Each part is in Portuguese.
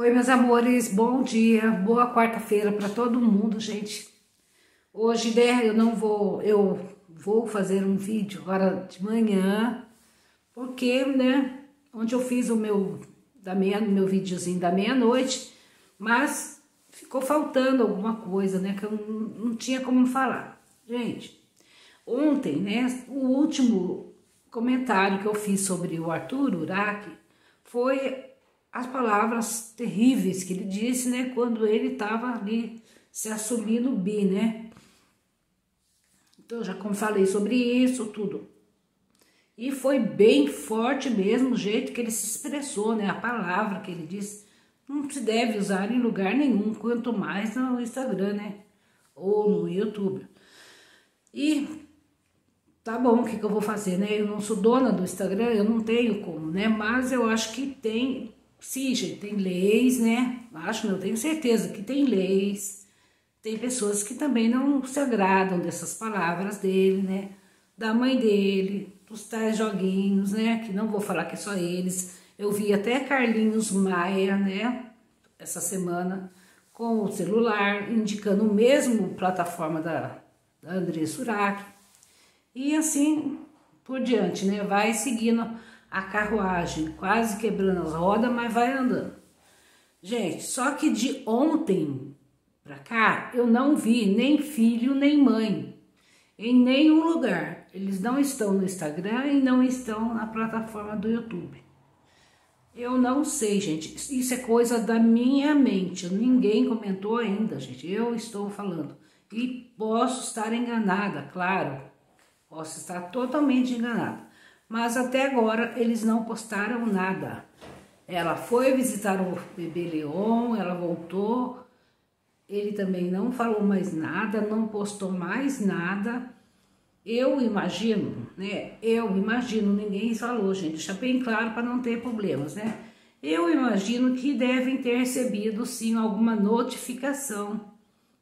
Oi, meus amores, bom dia, boa quarta-feira para todo mundo, gente. Hoje, né, eu não vou, eu vou fazer um vídeo agora de manhã, porque, né, onde eu fiz o meu, da meia, meu videozinho da meia-noite, mas ficou faltando alguma coisa, né, que eu não, não tinha como falar. Gente, ontem, né, o último comentário que eu fiz sobre o Arthur Uraque foi as palavras terríveis que ele disse, né, quando ele estava ali se assumindo bi, né? Então, já como falei sobre isso, tudo. E foi bem forte mesmo o jeito que ele se expressou, né? A palavra que ele disse não se deve usar em lugar nenhum, quanto mais no Instagram, né? Ou no YouTube. E tá bom, o que, que eu vou fazer, né? Eu não sou dona do Instagram, eu não tenho como, né? Mas eu acho que tem Sim, gente, tem leis, né? Acho, não, tenho certeza que tem leis. Tem pessoas que também não se agradam dessas palavras dele, né? Da mãe dele, dos tais joguinhos, né? Que não vou falar que é só eles. Eu vi até Carlinhos Maia, né? Essa semana, com o celular, indicando o mesmo plataforma da, da André Surak. E assim por diante, né? Vai seguindo a carruagem quase quebrando as rodas, mas vai andando. Gente, só que de ontem para cá eu não vi nem filho nem mãe em nenhum lugar. Eles não estão no Instagram e não estão na plataforma do YouTube. Eu não sei, gente. Isso é coisa da minha mente. Ninguém comentou ainda, gente. Eu estou falando. E posso estar enganada, claro. Posso estar totalmente enganada mas até agora eles não postaram nada. Ela foi visitar o bebê Leon, ela voltou, ele também não falou mais nada, não postou mais nada. Eu imagino, né? Eu imagino, ninguém falou, gente, deixa bem claro para não ter problemas, né? Eu imagino que devem ter recebido sim alguma notificação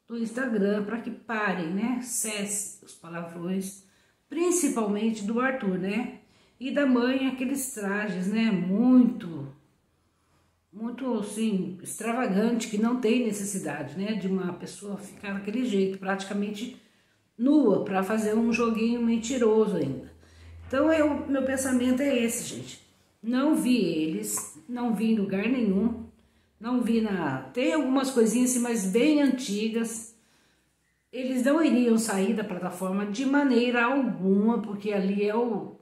do Instagram para que parem, né? Cesse os palavrões, principalmente do Arthur, né? E da mãe aqueles trajes, né, muito, muito assim, extravagante, que não tem necessidade, né, de uma pessoa ficar daquele jeito, praticamente nua, para fazer um joguinho mentiroso ainda. Então, eu, meu pensamento é esse, gente. Não vi eles, não vi em lugar nenhum, não vi na... Tem algumas coisinhas assim, mas bem antigas. Eles não iriam sair da plataforma de maneira alguma, porque ali é o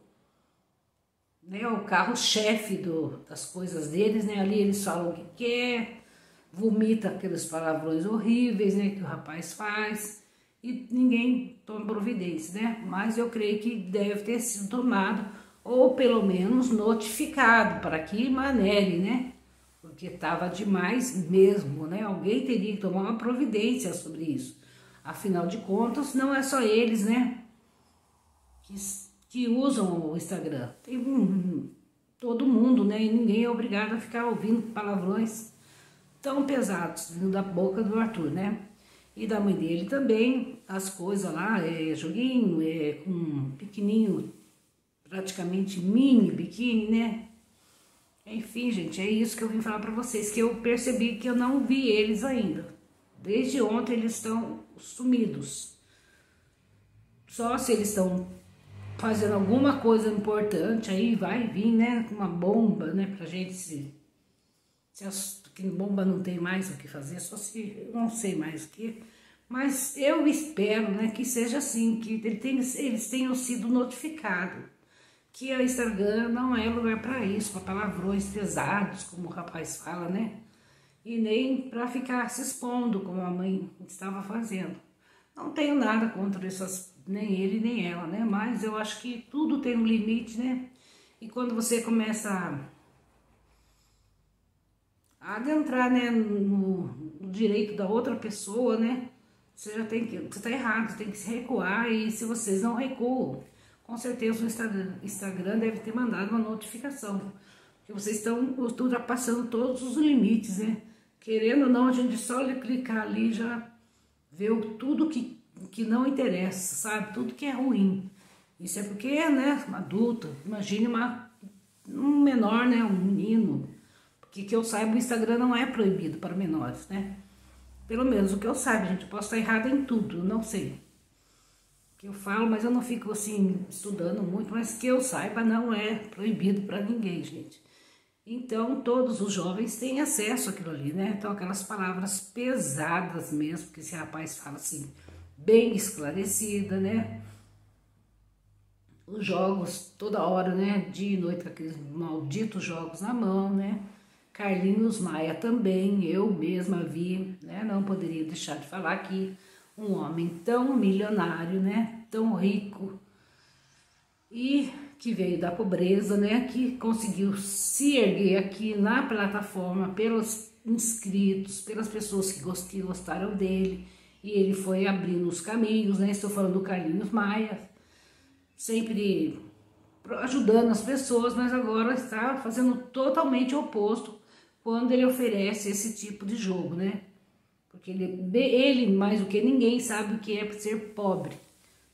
né, o carro-chefe das coisas deles, né? Ali eles falam o que quer, vomita aqueles palavrões horríveis, né, que o rapaz faz, e ninguém toma providência, né? Mas eu creio que deve ter sido tomado, ou pelo menos notificado, para que manere, né? Porque estava demais mesmo, né? Alguém teria que tomar uma providência sobre isso. Afinal de contas, não é só eles, né? Que que usam o Instagram. Tem um, todo mundo, né? E ninguém é obrigado a ficar ouvindo palavrões tão pesados da boca do Arthur, né? E da mãe dele também, as coisas lá, é joguinho, é com pequenininho, praticamente mini biquíni, né? Enfim, gente, é isso que eu vim falar para vocês, que eu percebi que eu não vi eles ainda. Desde ontem eles estão sumidos. Só se eles estão fazendo alguma coisa importante, aí vai vir, né, uma bomba, né, pra gente se... se que bomba não tem mais o que fazer, só se... não sei mais o que... Mas eu espero, né, que seja assim, que ele tenha, eles tenham sido notificados que a Instagram não é lugar para isso, para palavrões pesados, como o rapaz fala, né? E nem para ficar se expondo, como a mãe estava fazendo. Não tenho nada contra essas nem ele nem ela, né? Mas eu acho que tudo tem um limite, né? E quando você começa a adentrar, né, no, no direito da outra pessoa, né? Você já tem que, você tá errado, tem que se recuar e se vocês não recuam, com certeza o Instagram, Instagram deve ter mandado uma notificação, que vocês estão ultrapassando todos os limites, né? Querendo ou não, a gente só clicar ali já vê tudo que que não interessa, sabe? Tudo que é ruim. Isso é porque, né, uma adulta, imagine uma, um menor, né, um menino, Que, que eu saiba, o Instagram não é proibido para menores, né? Pelo menos o que eu saiba, gente. Eu posso estar errada em tudo, não sei. Que eu falo, mas eu não fico assim estudando muito, mas que eu saiba não é proibido para ninguém, gente. Então, todos os jovens têm acesso àquilo ali, né? Então, aquelas palavras pesadas mesmo, que esse rapaz fala assim, bem esclarecida, né? Os jogos toda hora, né? Dia e noite com aqueles malditos jogos na mão, né? Carlinhos Maia também, eu mesma vi, né? Não poderia deixar de falar que um homem tão milionário, né? Tão rico e que veio da pobreza, né, que conseguiu se erguer aqui na plataforma pelos inscritos, pelas pessoas que gostaram dele, e ele foi abrindo os caminhos, né, estou falando do Carlinhos Maia, sempre ajudando as pessoas, mas agora está fazendo totalmente o oposto quando ele oferece esse tipo de jogo, né, porque ele, ele mais do que ninguém sabe o que é ser pobre,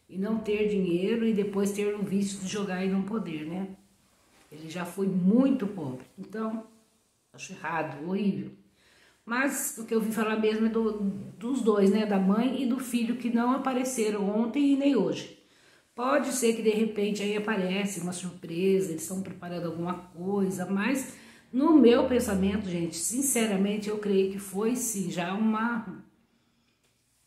e não ter dinheiro e depois ter o vício de jogar e não poder, né? Ele já foi muito pobre. Então, acho errado, horrível. Mas o que eu vi falar mesmo é do, dos dois, né? Da mãe e do filho que não apareceram ontem e nem hoje. Pode ser que de repente aí aparece uma surpresa, eles estão preparando alguma coisa, mas no meu pensamento, gente, sinceramente, eu creio que foi sim já uma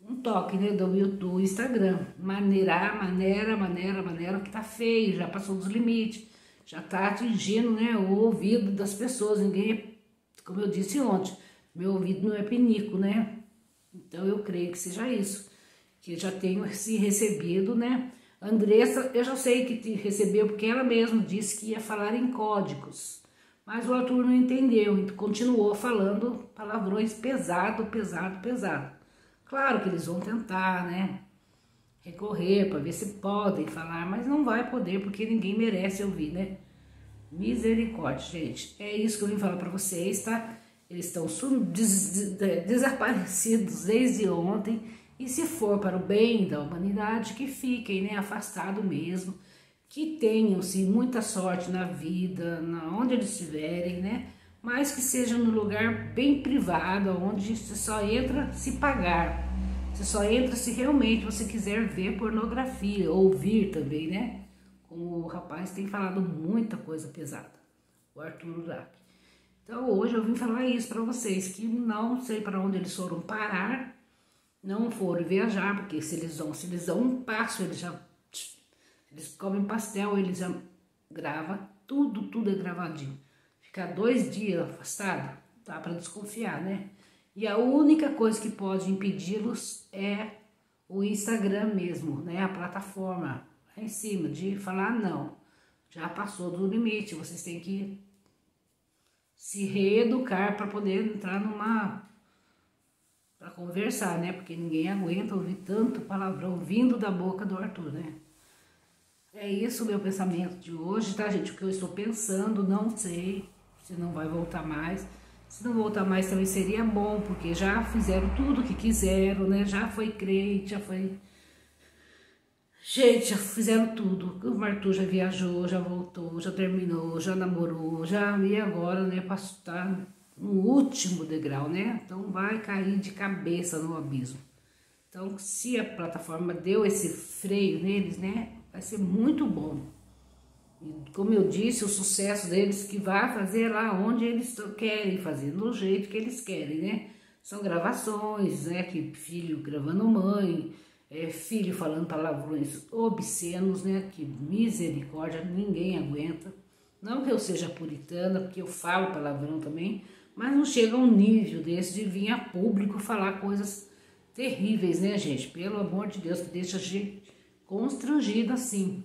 um toque, né, do YouTube, Instagram. Maneirar, maneira, maneira, maneira, que tá feio, já passou dos limites, já tá atingindo, né, o ouvido das pessoas. Ninguém, como eu disse ontem, meu ouvido não é pinico, né? Então eu creio que seja isso, que já tenho se recebido, né? Andressa, eu já sei que te recebeu porque ela mesma disse que ia falar em códigos. Mas o Arthur não entendeu e continuou falando palavrões pesado, pesado, pesado. Claro que eles vão tentar, né? Recorrer para ver se podem falar, mas não vai poder porque ninguém merece ouvir, né? Misericórdia, gente. É isso que eu vim falar para vocês, tá? Eles estão des desaparecidos desde ontem e se for para o bem da humanidade, que fiquem, né, afastados mesmo, que tenham, sim, muita sorte na vida, na onde eles estiverem, né? mas que seja no lugar bem privado, onde você só entra se pagar. Você só entra se realmente você quiser ver pornografia, ouvir também, né? Como o rapaz tem falado muita coisa pesada, o Arthur Urac. Então hoje eu vim falar isso para vocês, que não sei para onde eles foram parar, não foram viajar, porque se eles vão, se eles dão um passo, eles já eles comem pastel, eles já gravam, tudo, tudo é gravadinho ficar dois dias afastado, dá para desconfiar, né? E a única coisa que pode impedi-los é o Instagram mesmo, né? A plataforma lá em cima, de falar não, já passou do limite, vocês têm que se reeducar para poder entrar numa para conversar, né? Porque ninguém aguenta ouvir tanto palavrão vindo da boca do Arthur, né? É isso o meu pensamento de hoje, tá, gente? O que eu estou pensando, não sei se não vai voltar mais. Se não voltar mais também seria bom, porque já fizeram tudo que quiseram, né? Já foi crente, já foi... Gente, já fizeram tudo. O Arthur já viajou, já voltou, já terminou, já namorou, já... E agora, né, estar no último degrau, né? Então vai cair de cabeça no abismo. Então, se a plataforma deu esse freio neles, né? Vai ser muito bom. E, como eu disse, o sucesso deles que vai fazer lá onde eles querem fazer, do jeito que eles querem, né? São gravações, né? Que filho gravando mãe, é, filho falando palavrões obscenos, né? Que misericórdia, ninguém aguenta. Não que eu seja puritana, porque eu falo palavrão também, mas não chega a um nível desse de vir a público falar coisas terríveis, né, gente? Pelo amor de Deus, que deixa a gente constrangida assim.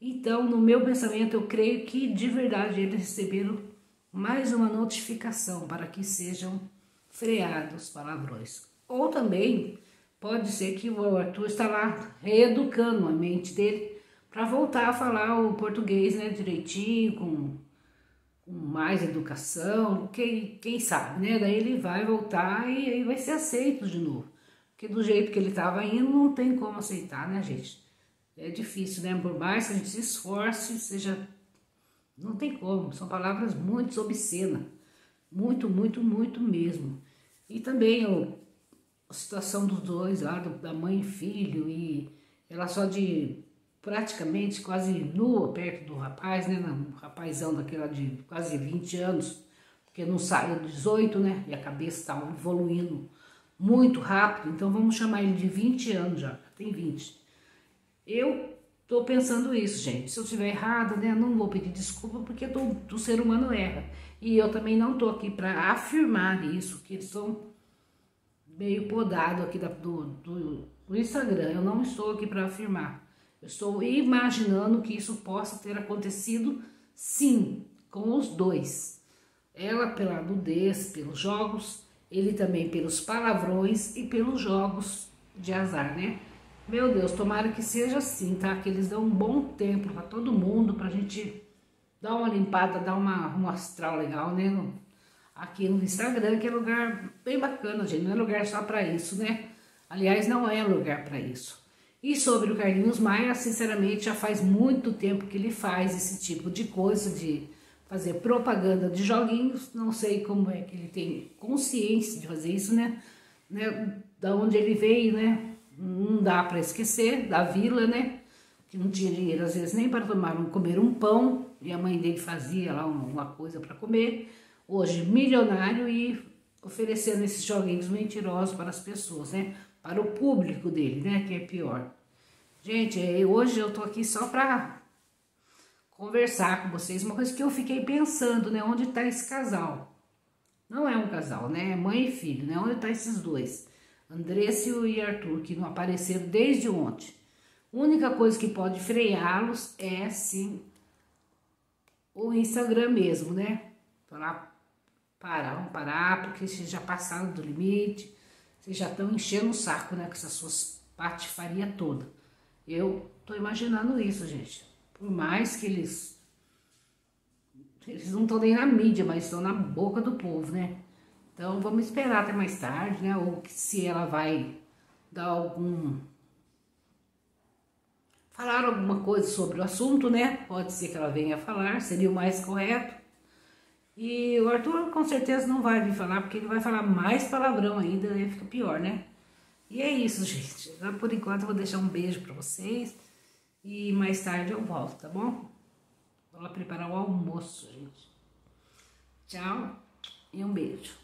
Então, no meu pensamento, eu creio que de verdade eles receberam mais uma notificação para que sejam freados palavrões. Ou também pode ser que o Arthur está lá reeducando a mente dele para voltar a falar o português né, direitinho, com, com mais educação, quem, quem sabe, né? Daí ele vai voltar e aí vai ser aceito de novo. Porque do jeito que ele estava indo, não tem como aceitar, né, gente? é difícil, né? Por mais que a gente se esforce, seja. Não tem como, são palavras muito obscenas. Muito, muito, muito mesmo. E também o, a situação dos dois lá, da mãe e filho, e ela só de praticamente quase nua perto do rapaz, né? Um rapazão daquela de quase 20 anos, porque não saiu 18, né? E a cabeça está evoluindo muito rápido, então vamos chamar ele de 20 anos já, tem 20. Eu tô pensando isso, gente. Se eu estiver errada, né, não vou pedir desculpa porque o ser humano erra. E eu também não tô aqui para afirmar isso, que eles estão meio podado aqui da, do, do, do Instagram. Eu não estou aqui para afirmar. Eu estou imaginando que isso possa ter acontecido sim, com os dois. Ela pela nudez, pelos jogos, ele também pelos palavrões e pelos jogos de azar, né? Meu Deus, tomara que seja assim, tá? Que eles dão um bom tempo para todo mundo, pra gente dar uma limpada, dar uma, um astral legal, né? Aqui no Instagram, que é lugar bem bacana, gente. Não é lugar só para isso, né? Aliás, não é lugar para isso. E sobre o Carlinhos Maia, sinceramente, já faz muito tempo que ele faz esse tipo de coisa, de fazer propaganda de joguinhos. Não sei como é que ele tem consciência de fazer isso, né? né? Da onde ele veio, né? Não dá para esquecer, da vila, né? Que não tinha dinheiro, às vezes, nem para tomar um, comer um pão. E a mãe dele fazia lá uma coisa para comer. Hoje, milionário e oferecendo esses joguinhos mentirosos para as pessoas, né? para o público dele, né? Que é pior. Gente, é, hoje eu tô aqui só para conversar com vocês. Uma coisa que eu fiquei pensando, né? Onde tá esse casal? Não é um casal, né? É mãe e filho, né? Onde tá esses dois? Andressa e Arthur, que não apareceram desde ontem. A única coisa que pode freá-los é, sim, o Instagram mesmo, né? Falar, parar, parar, porque vocês já passaram do limite vocês já estão enchendo o saco, né? Com essas suas patifaria toda. Eu tô imaginando isso, gente. Por mais que eles... Eles não estão nem na mídia, mas estão na boca do povo, né? Então vamos esperar até mais tarde, né? Ou se ela vai dar algum... Falar alguma coisa sobre o assunto, né? Pode ser que ela venha falar, seria o mais correto. E o Arthur com certeza não vai vir falar, porque ele vai falar mais palavrão ainda, aí fica pior, né? E é isso, gente. Por enquanto eu vou deixar um beijo pra vocês. E mais tarde eu volto, tá bom? Vou lá preparar o almoço, gente. Tchau e um beijo.